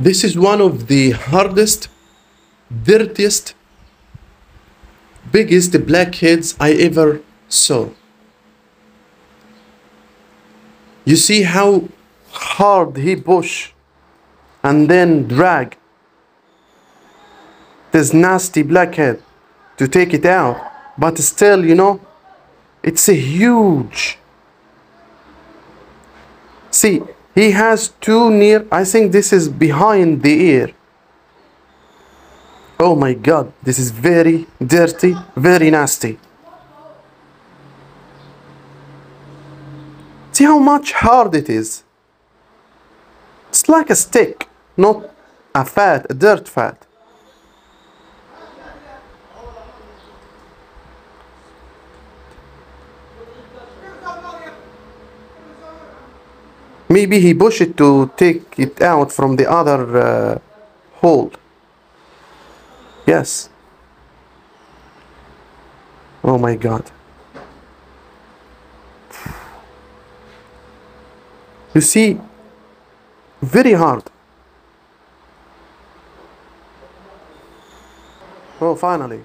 This is one of the hardest, dirtiest, biggest blackheads I ever saw. You see how hard he push and then drag this nasty blackhead to take it out. But still, you know, it's a huge. See, he has two near, I think this is behind the ear. Oh my god, this is very dirty, very nasty. See how much hard it is. It's like a stick, not a fat, a dirt fat. Maybe he pushed it to take it out from the other uh, hole. Yes. Oh my god. You see, very hard. Oh, finally.